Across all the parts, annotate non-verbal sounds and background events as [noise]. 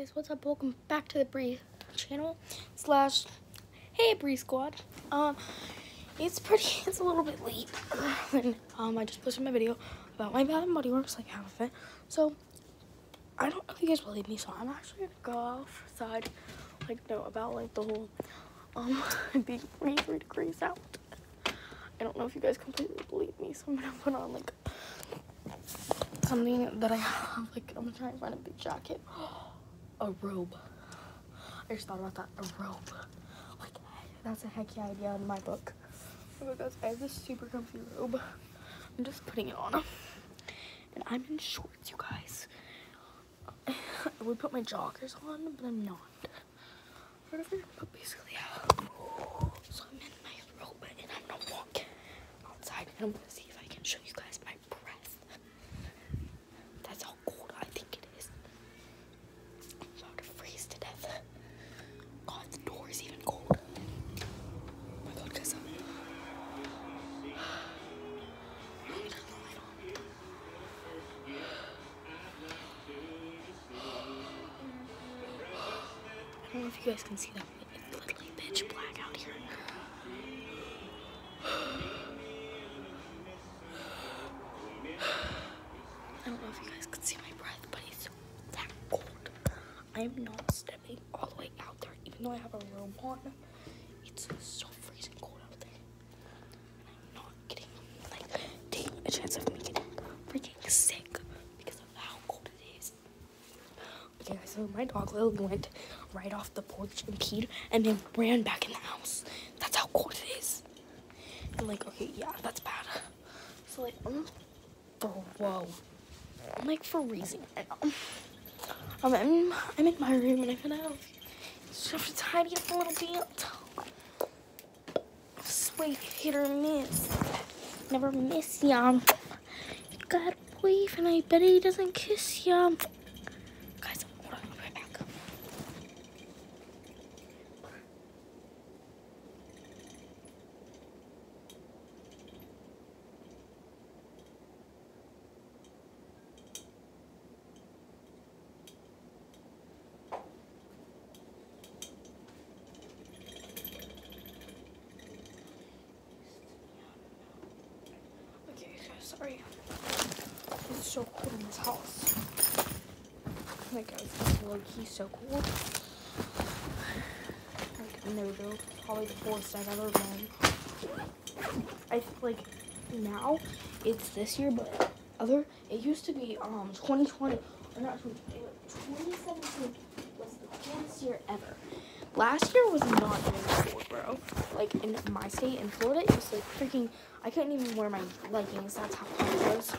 guys, what's up? Welcome back to the Bree channel slash Hey Bree Squad. Um, it's pretty, [laughs] it's a little bit late. [sighs] and, um, I just posted my video about my and Body Works, like half of it. So, I don't know if you guys believe me, so I'm actually gonna go outside, like, no, about like the whole, um, [laughs] being 23 degrees out. I don't know if you guys completely believe me, so I'm gonna put on like something that I have. Like, I'm gonna try and find a big jacket. [gasps] A robe. I just thought about that. A robe. Like, that's a hecky idea in my book. Oh my guys, I have this super comfy robe. I'm just putting it on. And I'm in shorts, you guys. I would put my joggers on, but I'm not. Whatever. But basically, yeah. So I'm in my robe and I'm gonna walk outside and I'm gonna see you guys can see that. It's literally pitch black out here. I don't know if you guys can see my breath, but it's that cold. I am not stepping all the way out there, even though I have a robe on. It's so freezing cold out there. And I'm not getting, like, taking a chance of me getting freaking sick because of how cold it is. Okay, guys, so my dog Lily went right off the porch and peed and then ran back in the house. That's how cold it is. And, like, okay, yeah, that's bad. So, like, I'm whoa. I'm like freezing right now. I'm in, I'm in my room and I feel like I have to tidy up a little bit. Sweet hit or miss. Never miss ya. You got a boyfriend, I bet he doesn't kiss ya. Guys, hold on, I'll be right back. Okay, so sorry. It's so cold in this house. Like, it's low key so cold. Like, no joke. Probably the coldest I've ever been. I like now it's this year, but other, it used to be um 2020, or not 2020, 2017 was the coldest year ever. Last year was not even cold, bro. Like in my state in Florida, it was like freaking. I couldn't even wear my leggings. That's how cold it was.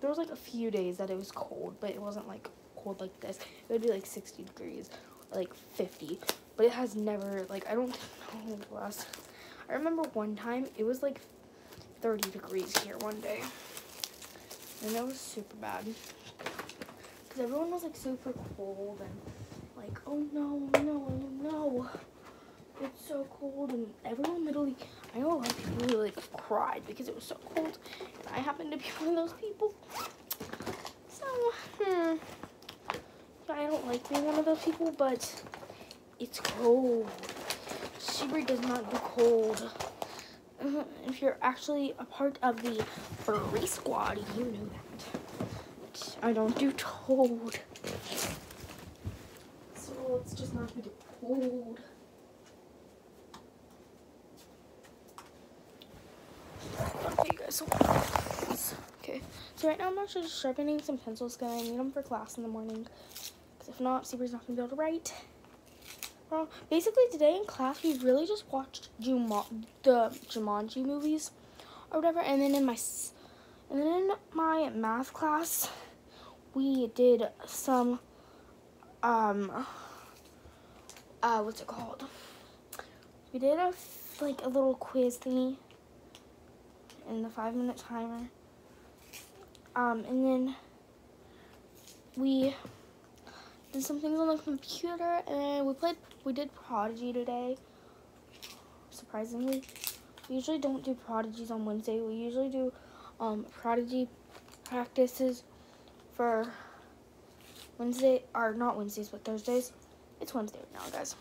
There was like a few days that it was cold, but it wasn't like cold like this. It would be like 60 degrees, like 50. But it has never like I don't [laughs] know last. I remember one time it was like 30 degrees here one day, and that was super bad because everyone was like super cold and like oh no no no it's so cold and everyone literally i know a lot of people who like cried because it was so cold. And i happened to be [laughs] one of those people. So hmm. I don't like being one of those people but it's cold. Sebrie does not do cold. [laughs] If you're actually a part of the furry squad you know that I don't do cold. So it's just not gonna do cold. Okay, you guys. So, okay. So right now I'm actually just sharpening some pencils because I need them for class in the morning. Because if not, Sebrie's not gonna be able to write. Well, basically today in class we really just watched the Jumanji movies or whatever, and then in my and then in my math class we did some um uh what's it called? We did a like a little quiz thingy in the five minute timer. Um and then we did some things on the computer and we played we did prodigy today surprisingly. We usually don't do prodigies on wednesday. We usually do um prodigy practices for Wednesday, or not Wednesdays, but Thursdays. It's Wednesday right now, guys.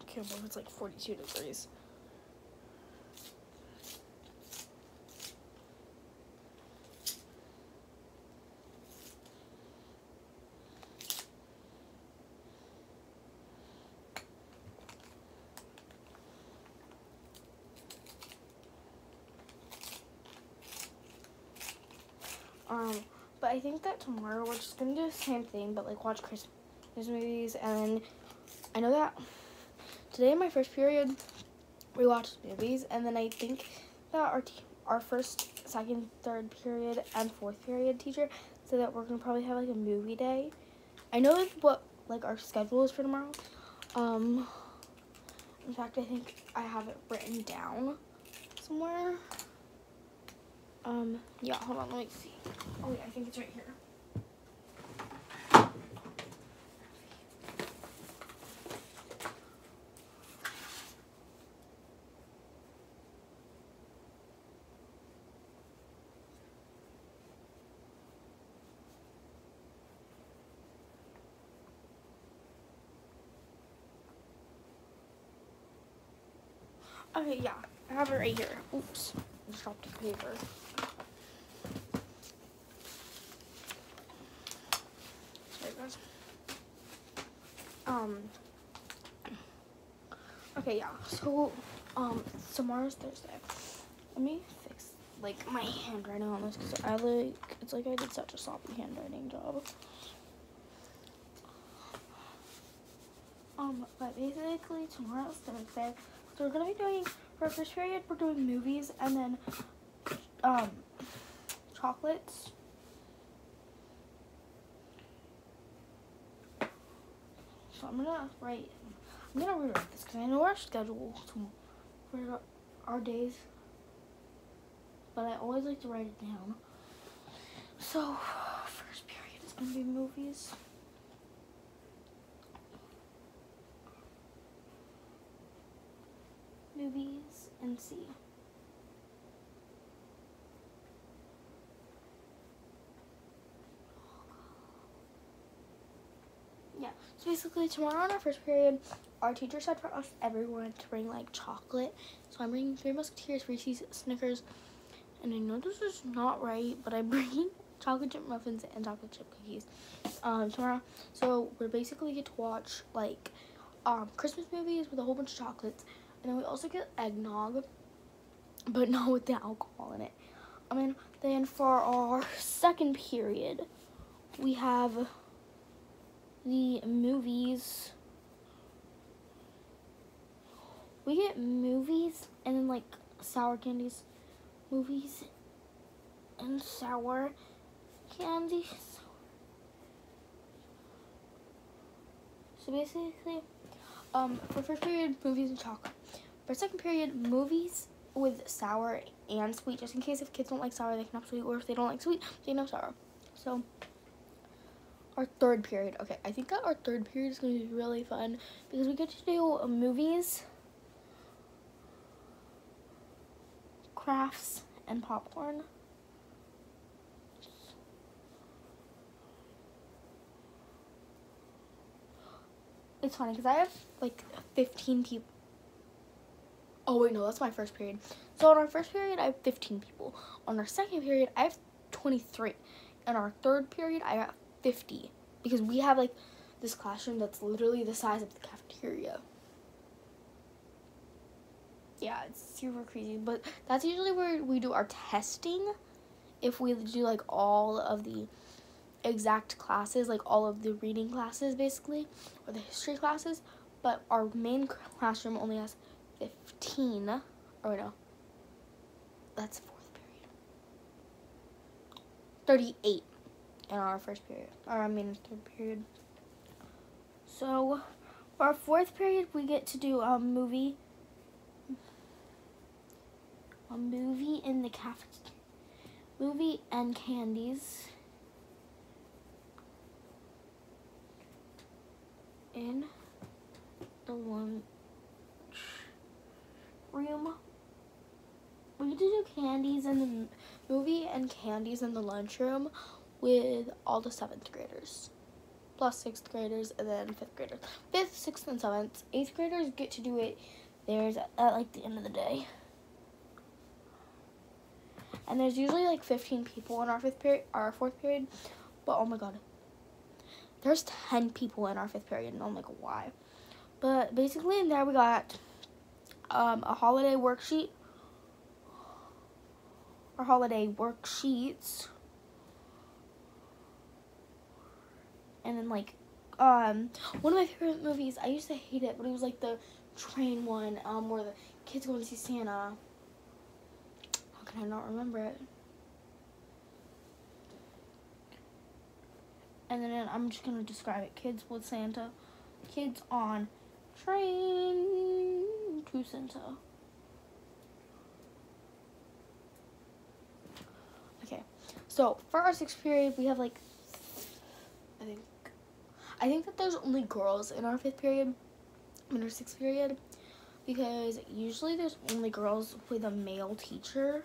I can't believe it's like 42 degrees. Um, but I think that tomorrow we're just gonna do the same thing, but like watch Christmas movies, and I know that today in my first period we watched movies, and then I think that our our first, second, third period, and fourth period teacher said that we're gonna probably have like a movie day. I know what like our schedule is for tomorrow. Um, in fact, I think I have it written down somewhere. Um, yeah, hold on, let me see. Oh yeah, I think it's right here. Okay, yeah, I have it right here. Oops, I just dropped the paper. Sorry, guys. Um. Okay, yeah. So, um, tomorrow's Thursday. Let me fix like my handwriting on this because I like it's like I did such a sloppy handwriting job. Um, but basically tomorrow's Thursday. So we're gonna be doing for first period we're doing movies and then um chocolates. So I'm gonna write I'm gonna rewrite this because I know our schedule for our days. But I always like to write it down. So first period is gonna be movies. movies and see. Yeah, so basically tomorrow in our first period, our teacher said for us everyone to bring like chocolate. So I'm bringing Three Musketeers, Reese's, Snickers, and I know this is not right, but I'm bringing [laughs] chocolate chip muffins and chocolate chip cookies um, tomorrow. So we're basically get to watch like um, Christmas movies with a whole bunch of chocolates. And then we also get eggnog, but [laughs] not with the alcohol in it. I mean, then for our [laughs] second period, we have the movies. We get movies and then like sour candies, movies and sour candies. So basically, um, for first period, movies and chocolate. For second period, movies with sour and sweet, just in case if kids don't like sour, they can have sweet, or if they don't like sweet, they have sour. So, our third period. Okay, I think that our third period is going to be really fun because we get to do movies, crafts, and popcorn. It's funny because I have like 15 people Oh wait, no, that's my first period. So on our first period, I have 15 people. On our second period, I have 23. And our third period, I got 50 because we have like this classroom that's literally the size of the cafeteria. Yeah, it's super crazy, but that's usually where we do our testing. If we do like all of the exact classes, like all of the reading classes basically, or the history classes, but our main classroom only has 15, or no, that's fourth period. 38 in our first period, or I mean third period. So, our fourth period, we get to do a movie, a movie in the cafeteria, movie and candies. In the one room. we get to do candies in the movie and candies in the lunchroom with all the seventh graders, plus sixth graders and then fifth graders. Fifth, sixth, and seventh. Eighth graders get to do it theirs at, at like the end of the day. And there's usually like 15 people in our fifth period, our fourth period, but oh my god, there's 10 people in our fifth period, and I'm like, why? But basically, in there we got um, a holiday worksheet, or holiday worksheets, and then like um, one of my favorite movies. I used to hate it, but it was like the train one, um, where the kids go to see Santa. How can I not remember it? And then I'm just gonna describe it. Kids with Santa. Kids on train to Santa. Okay, so for our sixth period, we have like, I think, I think that there's only girls in our fifth period, in our sixth period, because usually there's only girls with a male teacher.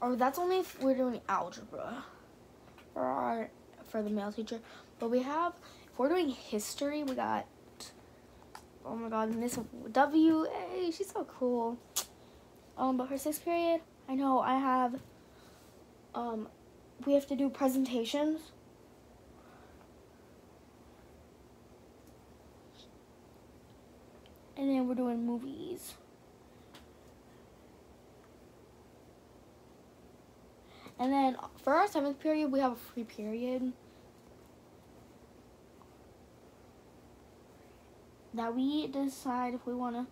Or that's only if we're doing algebra for our for the male teacher. But we have if we're doing history, we got oh my god, Miss W. She's so cool. Um, but her sixth period, I know I have. Um, we have to do presentations. And then we're doing movies. And then for our seventh period, we have a free period. that we decide if we want to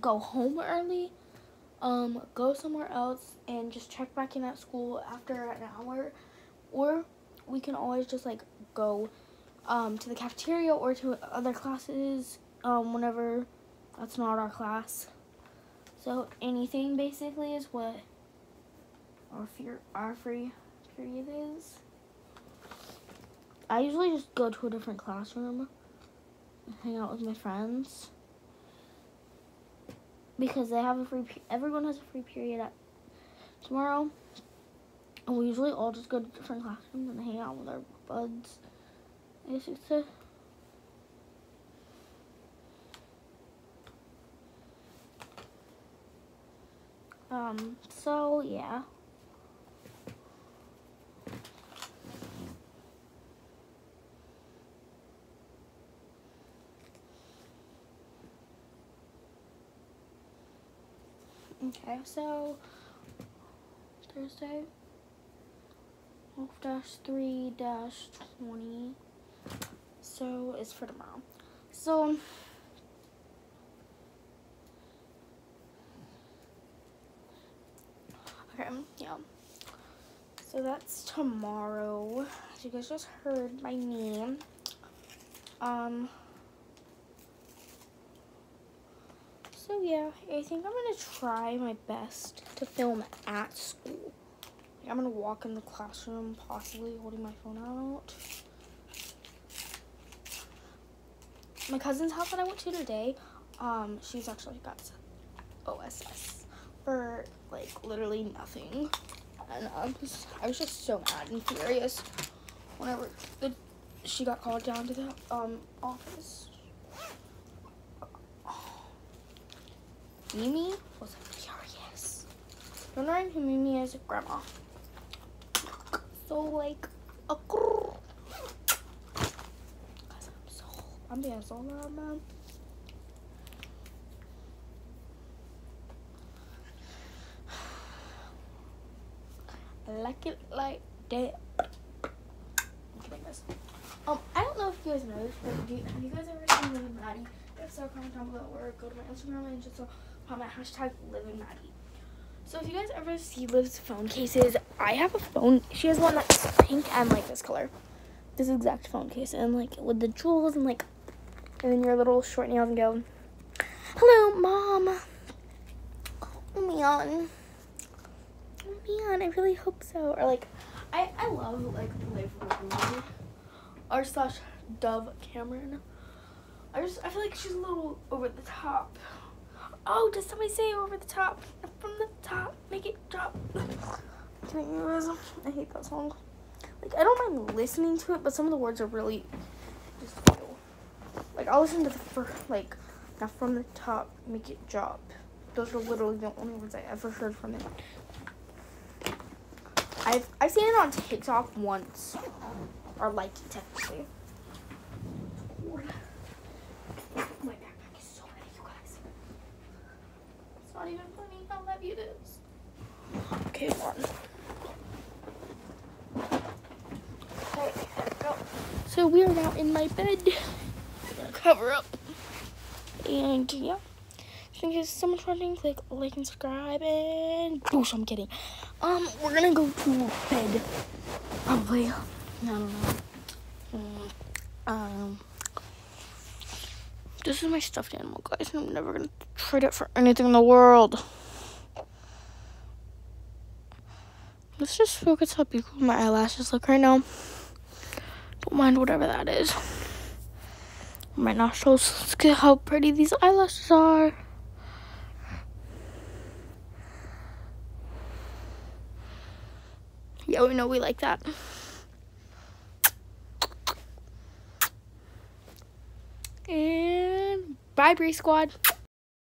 go home early, um, go somewhere else, and just check back in at school after an hour, or we can always just like go um, to the cafeteria or to other classes um, whenever that's not our class. So anything basically is what our fear our free period is. I usually just go to a different classroom hang out with my friends because they have a free. Everyone has a free period at tomorrow, and we usually all just go to different classrooms and hang out with our buds. I guess you could say. Um. So yeah. Okay, so Thursday, 12 dash 3 dash 20. So it's for tomorrow. So okay, yeah. So that's tomorrow. As you guys just heard my name. Um So yeah, I think I'm gonna try my best to film at school. I'm gonna walk in the classroom, possibly holding my phone out. My cousin's house that I went to today, um, she's actually got OSS for like literally nothing. And I was, I was just so mad and furious whenever the, she got called down to the um, office. [sighs] Mimi was furious. Wondering who Mimi is, grandma. So like a Cause I'm so I'm being so loud, man. Like it like that. Um, I don't know if you guys know this, but have you, have you guys ever seen Liv and Maddie? If so, comment down below or go to my Instagram and just so comment hashtag Liv and Maddie. So if you guys ever see Liv's phone cases, I have a phone. She has one that's pink and like this color. This exact phone case and like with the jewels and like and then your little short nails and go, Hello, mom. Oh man. Oh man, I really hope so. Or like I, I love like Liv R slash Dove Cameron. I just I feel like she's a little over the top. Oh, did somebody say over the top? From the top, make it drop. I hate that song. Like I don't mind listening to it, but some of the words are really just ew. Like I'll listen to the first, like now from the top, make it drop. Those are literally the only words I ever heard from it. I've I've seen it on TikTok once, or like technically. My backpack is so heavy, you guys. It's not even funny how heavy it is. Okay, one. Okay, go. So we are now in my bed. Cover up. And yeah. Thank you so much for watching. Click like and subscribe and boosh, I'm kidding. Um, we're gonna go to bed. Probably. I don't know. Mm, Um this is my stuffed animal, guys, I'm never gonna trade it for anything in the world. Let's just focus how beautiful my eyelashes look right now. Don't mind whatever that is. My nostrils. Look at how pretty these eyelashes are. Yeah, we know we like that. And bye, Bree Squad.